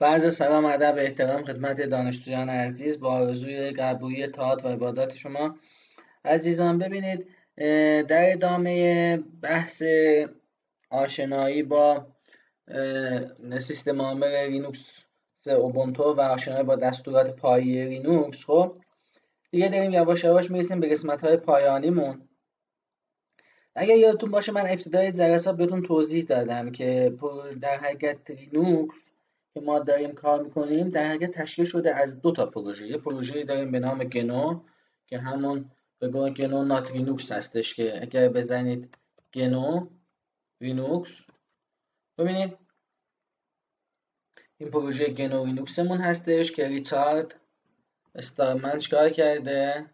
و از سلام ادب احترام خدمت دانشجویان عزیز با آرزوی قبولی طاعات و عبادات شما. عزیزان ببینید در ادامه بحث آشنایی با سیستم عامل لینوکس اوبونتو و آشنایی با دستورات پایه لینوکس خب دیگه داریم یواش یواش می‌رسیم به قسمت های پایانیمون. اگر یادتون باشه من ابتدای جلسات بهتون توضیح دادم که در حقیقت لینوکس که ما داریم کار می‌کنیم در حقیقت تشکیل شده از دو تا پروژه. یه پروژه داریم به نام GNU که همون به GNU not Linux هستش که اگر بزنید GNU لینوکس ببینید این پروژه GNU لینوکسمون هستش که ریچارد استالمن چیکار کرده؟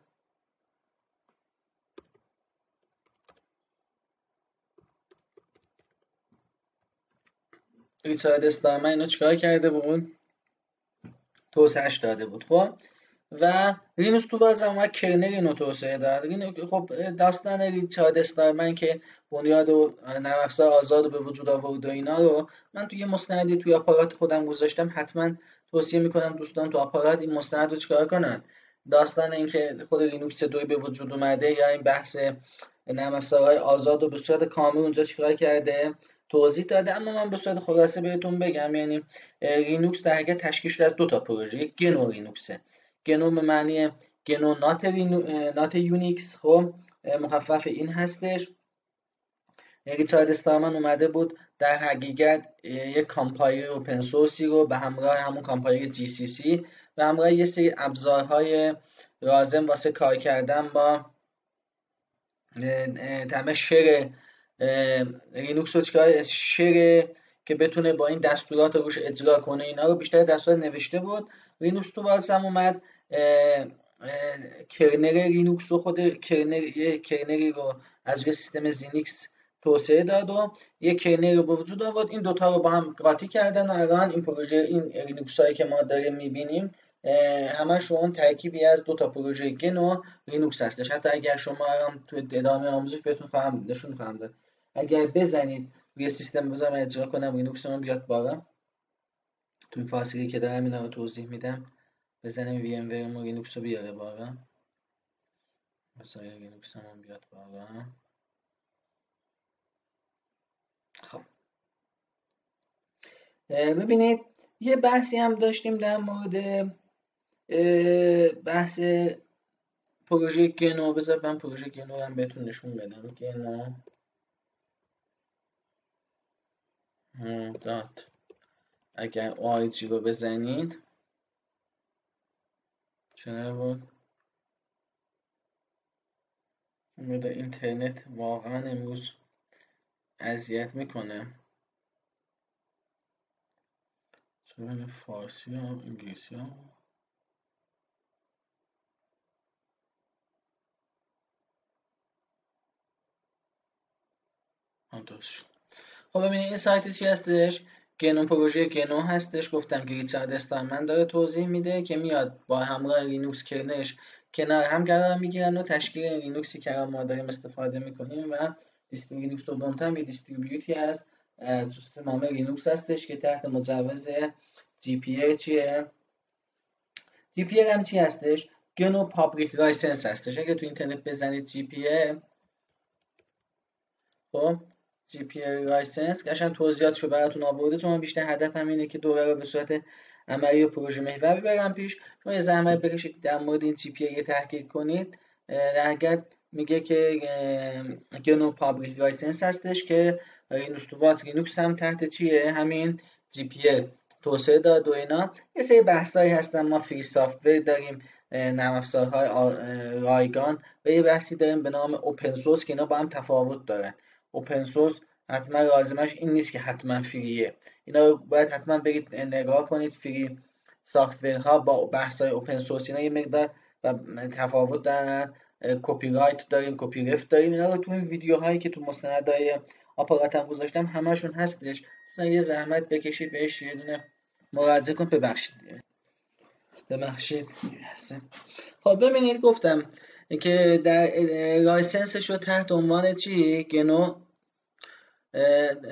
ریچارد استالمن اینو چیکار کرده بود؟ توسعهش داده بود خب؟ و لینوس تو هم kernel اینو توسعه داد. خب داستان ریچارد استالمن که بنیاد و نرم افزار آزاد به وجود آورد و اینا رو. من توی مستندی توی آپارات خودم گذاشتم حتما توصیه می‌کنم دوستان تو آپارات این مستند رو چیکار کنن. داستان اینکه خود لینوکس دوی به وجود اومده یا این بحث نرم افزارهای آزاد رو به صورت کامل اونجا چیکار کرده. توضیح داده اما من به صورت خلاصه بهتون بگم یعنی لینوکس در حقیقت تشکیل شده از دو تا پروژه یک GNU لینوکسه GNU به معنی GNU not, not Unix خب مخفف این هستش. ریچارد استالمن اومده بود در حقیقت یک compiler open source ی رو به همراه همون compiler GCC به همراه یه سری ابزارهای لازم واسه کار کردن با تمه شر لینوکس رو چیکار شره که بتونه با این دستورات روش اجرا کنه اینا رو بیشتر دستورات نوشته بود. لینوکس تو هم اومد کرنر لینوکس رو خود کرنر کرنری رو از روی سیستم زینیکس توسعه داد و یک کرنر رو به وجود آورد. این دوتا رو با هم قاطی کردن و الان این پروژه این لینوکس هایی که ما داریم می‌بینیم همشون ترکیبی از دو تا پروژه گن و لینوکس هستش. حتی اگر شما الان تو ادامه آموزش بهتون فهم نشون خواهم داد. اگر بزنید روی سیستم بذارم اجرا کنم لینوکس رو بیاد بالا. توی فاصله که دارم اینا رو توضیح میدم. بزنیم وی ام وی لینوکس رو بیاره بالا. مثلا لینوکس هم بیاد بالا. خب. ببینید یه بحثی هم داشتیم در مورد بحث پروژه گنو. بذار من پروژه گنو هم بهتون نشون بدم. گنو. دات اگر آیجی رو بزنید. چرا بود؟ امید اینترنت واقعا امروز اذیت می‌کنه. چون فارسی و انگلیسی ها؟ خب ببینید این سایت چی هستش؟ گنو پروژه گنو هستش. گفتم که ریچارد استالمن داره توضیح میده که میاد با همراه لینوکس kernel ش کنار هم قرار می‌گیرن و تشکیل لینوکسی که ما داریم استفاده می‌کنیم و distribute لینوکس اوبونتو هم یه distribute ی هست. از سیستم لینوکس هستش که تحت مجوز GPL چیه؟ GPL هم چی هستش؟ GNU Public License هستش. اگه تو اینترنت بزنید GPL خب GPL License. قشنگ توضیحاتشو براتون آورده. چون بیشتر هدفم اینه که دوره رو به صورت عملی و پروژه محور ببرم پیش. شما یه زحمت بکشید در مورد این GPL تحقیق کنید. در میگه که GNU Public License هستش که لینوکس تو لینوکس هم تحت چیه؟ همین GPL توسعه داد و اینا. یه سری بحثایی هستن. ما free software داریم نرم افزارهای رایگان و یه بحثی داریم به نام open source که اینا با هم تفاوت دارن. open source حتما لازمش این نیست که حتما free ه. اینا رو باید حتما برید نگاه کنید free ها با بحث های open source اینا یه مقدار و تفاوت دارن. کپی رایت داریم copyleft داریم. اینا رو تو این ویدیوهایی که تو مستندهای آپاراتم گذاشتم همشون هستش. یه زحمت بکشید بهش یه دونه مراجعه کن ببخشید. ببخشید. خب ببینید گفتم که در license ش رو تحت عنوان چی؟ گنو؟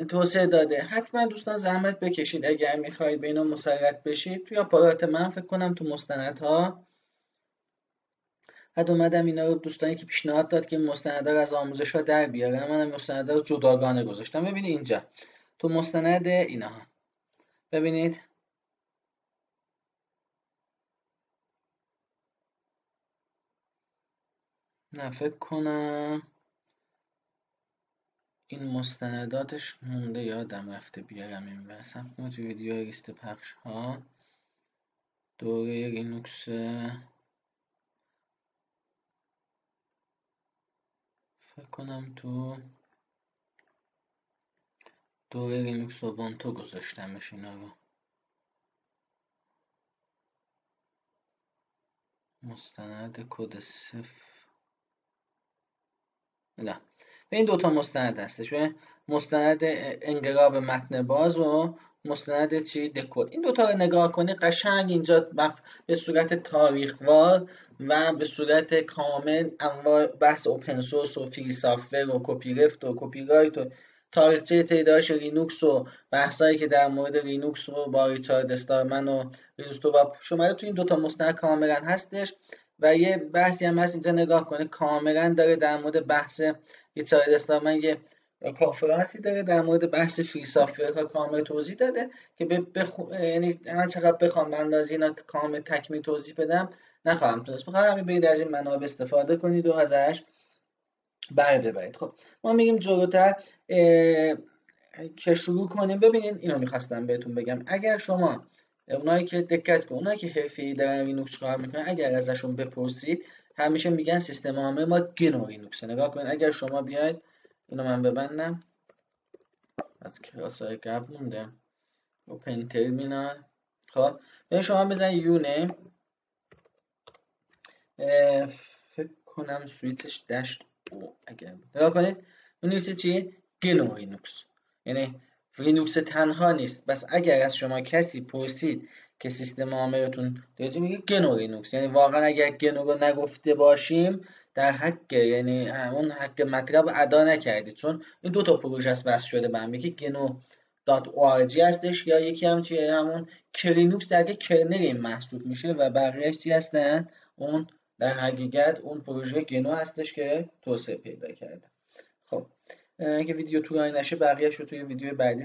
توسعه داده. حتما دوستان زحمت بکشید اگر می‌خواهید به اینا مسلط بشید. توی آپارات من فکر کنم تو مستندها بعد اومدم اینا رو دوستانی که پیشنهاد داد که مستنده رو از آموزش ها در بیارم من مستنده رو جداگانه گذاشتم. ببینید اینجا. تو مستند اینا ببینید. نه فکر کنم این مستنداتش مونده یادم رفته بیارم این وسط تو ویدیو لیست پخش ها دوره لینوکس فکر کنم تو دوره لینوکس اوبانتو گذاشتمش اینا رو. مستند کد صفر. نه. به این دوتا مستند هستش. به مستند انقلاب متن باز و مستند چی؟ The Code این دوتا رو نگاه کنی قشنگ اینجا به صورت تاریخوار و به صورت کامل انواع بحث open source و free software و copyleft و کپی رایت و تاریخچه تعدادش لینوکس و بحثایی که در مورد لینوکس و با ریچارد استالمن و لینوکس تو شما تو این دوتا مستند کاملا هستش. و یه بحثی هم هست اینجا نگاه کنه. کاملا داره در مورد بحث ریچارد استالمن یه کنفرانسی داره در مورد بحث free ها کامل توضیح داده که بخو... یعنی من چقدر بخوام من اینا کامل تکمیل توضیح بدم نخواهم تونست می‌خوام همین برید از این منابع استفاده کنید. و ازش بهره ببرید. خب ما میگیم جلوتر که شروع کنیم. ببینید اینو می‌خواستم بهتون بگم. اگر شما اونایی که دقت کن اونایی که حرفه‌ای دارن لینوکس کار می‌کنن اگر ازشون بپرسید همیشه میگن سیستم عامل ما گنو لینوکس نگاه کنید اگر شما بیاید اینو من ببندم. از کلاس های قبل مونده اوپن ترمینال خب به شما بزن یونه فکر کنم سویتش دشت او اگر نگاه کنید اون چی گنو لینوکس یعنی لینوکس تنها نیست. بس اگر از شما کسی پرسید که سیستم عاملتون داره میگه گنو لینوکس. یعنی واقعا اگر گنو رو نگفته باشیم در حق یعنی اون حق مطلب ادا نکردید. چون این دو تا پروژه است وصل شده به هم. یکی گنو دات هستش یا یکی هم چیه همون لینوکس در kernel این محسوب میشه و بقیهش چی هستن؟ اون در حقیقت اون پروژه گنو هستش که توسعه پیدا کرده. خب. اگه ویدیو طولانی نشه بقیهش رو توی ویدیو بعدی